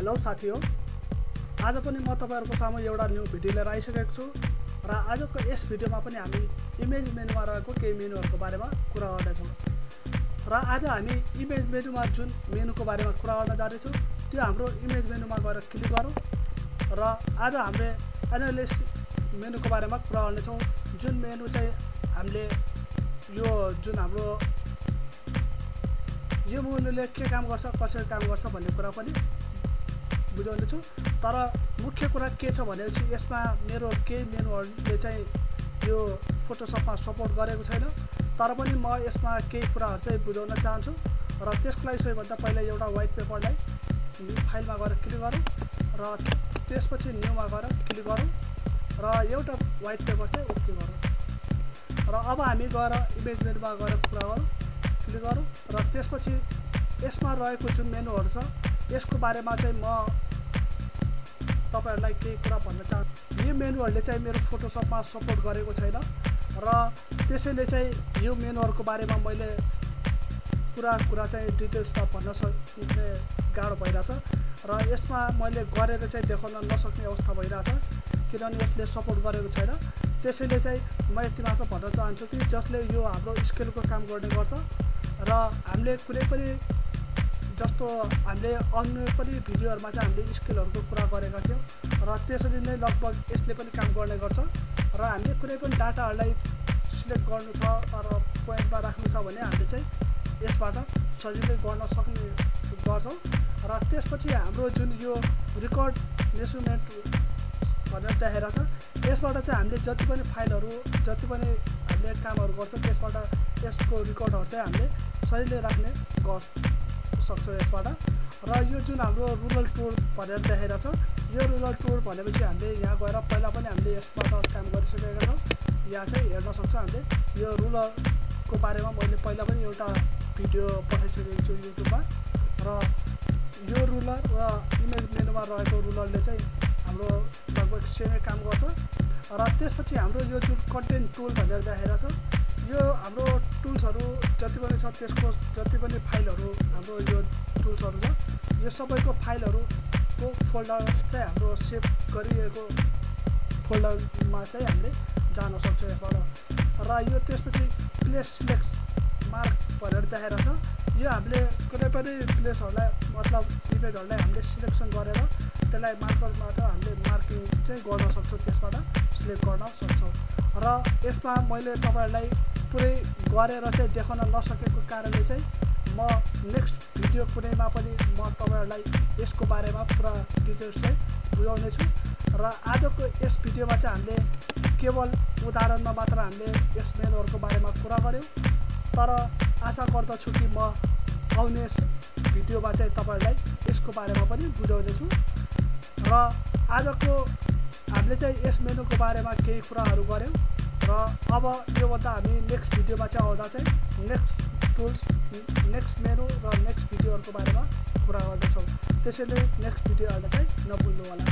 साथी हो आज पनि म तपाईँहरूको सामु एउटा न्यू भिडियो लिएर आइसकेको छु र आजको यस भिडियोमा पनि हामी इमेज मेनुमा रहेको केही मेनुहरूको बारेमा कुरा गर्नेछौँ र आज हामी इमेज मेनुमा जुन मेनुको बारेमा कुरा गर्न जाँदैछौँ त्यो हाम्रो इमेज मेनुमा गएर क्लिक गरौँ र आज हामीले एनालिस मेनुको बारेमा कुरा गर्नेछौँ। जुन मेनु चाहिँ हामीले यो जुन हाम्रो यो मेनुले के काम गर्छ कसरी काम गर्छ भन्ने कुरा पनि बुझाउनेछु तर मुख्य कुरा के छ भनेपछि यसमा मेरो केही मेनुहरूले चाहिँ यो फोटोसपमा सपोर्ट गरेको छैन। तर पनि म यसमा केही कुराहरू चाहिँ बुझाउन चाहन्छु र त्यसको लागि सबैभन्दा पहिला एउटा वाइट पेपरलाई फाइलमा गएर क्लिक गरौँ र त्यसपछि न्यूमा गएर क्लिक गरौँ र एउटा वाइट पेपर चाहिँ ओके गरौँ। र अब हामी गएर इमेज मेनुमा गएर कुरा गरौँ क्लिक गरौँ र त्यसपछि यसमा रहेको जुन मेनुहरू छ यसको बारेमा चाहिँ म तपाईँहरूलाई केही कुरा भन्न चाहन्छु यो मेनुहरूले चाहिँ मेरो फोटोसपमा सपोर्ट गरेको छैन र त्यसैले चाहिँ यो मेनुहरूको बारेमा मैले पुरा कुरा चाहिँ डिटेल्समा भन्न सक्ने गाह्रो भइरहेछ र यसमा मैले गरेर चाहिँ देखाउन नसक्ने अवस्था भइरहेछ किनभने यसले सपोर्ट गरेको छैन। त्यसैले चाहिँ म यति मात्र भन्न चाहन्छु कि जसले यो हाम्रो स्केलको काम गर्ने गर्छ। र हामीले कुनै पनि जस्तो हामीले अन्य पनि भिडियोहरूमा चाहिँ हामीले स्किलहरूको कुरा गरेका थियौँ र त्यसरी नै लगभग यसले पनि काम गर्ने गर्छ र हामीले कुनै पनि डाटाहरूलाई सिलेक्ट गर्नु छ र पोइन्टमा राख्नु छ भने हामीले चाहिँ यसबाट सजिलै गर्न सक्ने गर्छौँ र त्यसपछि हाम्रो जुन यो रेकर्ड मेसुरमेन्ट भनेर देखाइरहेको छ यसबाट चाहिँ हामीले जति पनि फाइलहरू जति पनि हामीले कामहरू गर्छ त्यसबाट यसको रेकर्डहरू चाहिँ हामीले सजिलै राख्ने गर् सक्छौँ यसबाट। र यो जुन हाम्रो रुरल टुर भनेर देखाइरहेको छ यो रुरल टुर भनेपछि हामीले यहाँ गएर पहिला पनि हामीले यसबाट काम गरिसकेका छौँ। यहाँ चाहिँ हेर्न सक्छौँ हामीले यो रुरलको बारेमा मैले पहिला पनि एउटा भिडियो पठाइसकेको छु युट्युबमा। र यो रुलर र इमेज मेनुमा रहेको रुलरले चाहिँ हाम्रो लगभग सेमै काम गर्छ। र त्यसपछि हाम्रो यो जुन कन्टेन्ट टुल भनेर देखाइरहेको छ यो हाम्रो टुल्सहरू जति पनि छ त्यसको जति पनि फाइलहरू हाम्रो यो टुल्सहरू छ यो सबैको फाइलहरूको फोल्डर चाहिँ हाम्रो सेभ गरिएको फोल्डरमा चाहिँ हामीले जान सक्छौँ यसबाट। र यो त्यसपछि प्लेस सिलेक्ट मार्क भनेर देखाइरहेको छ। यो हामीले कुनै पनि प्लेसहरूलाई मतलब इमेजहरूलाई हामीले सिलेक्सन गरेर त्यसलाई मार्करबाट हामीले मार्किङ चाहिँ गर्न सक्छौँ त्यसबाट सिलेक्ट गर्न सक्छौँ। र यसमा मैले तपाईँहरूलाई पुरै गरेर चाहिँ देखाउन नसकेको कारणले चाहिँ म नेक्स्ट भिडियो कुनैमा पनि म तपाईँहरूलाई यसको बारेमा पुरा डिटेल्स चाहिँ बुझाउनेछु। र आजको यस भिडियोमा चाहिँ हामीले केवल उदाहरणमा मात्र हामीले यस मेनुहरूको बारेमा कुरा गऱ्यौँ। तर आशा गर्दछु कि म आउने भिडियोमा चाहिँ तपाईँहरूलाई यसको बारेमा पनि बुझाउनेछु। र आजको हामीले चाहिँ यस मेनुको बारेमा केही कुराहरू गऱ्यौँ। र अब योभन्दा हामी नेक्स्ट भिडियोमा चाहिँ आउँदा चाहिँ नेक्स्ट टुल्स नेक्स्ट मेनु र नेक्स्ट भिडियोहरूको बारेमा कुरा गर्दैछौँ त्यसैले नेक्स्ट भिडियो आउँदा चाहिँ नभुल्नु होला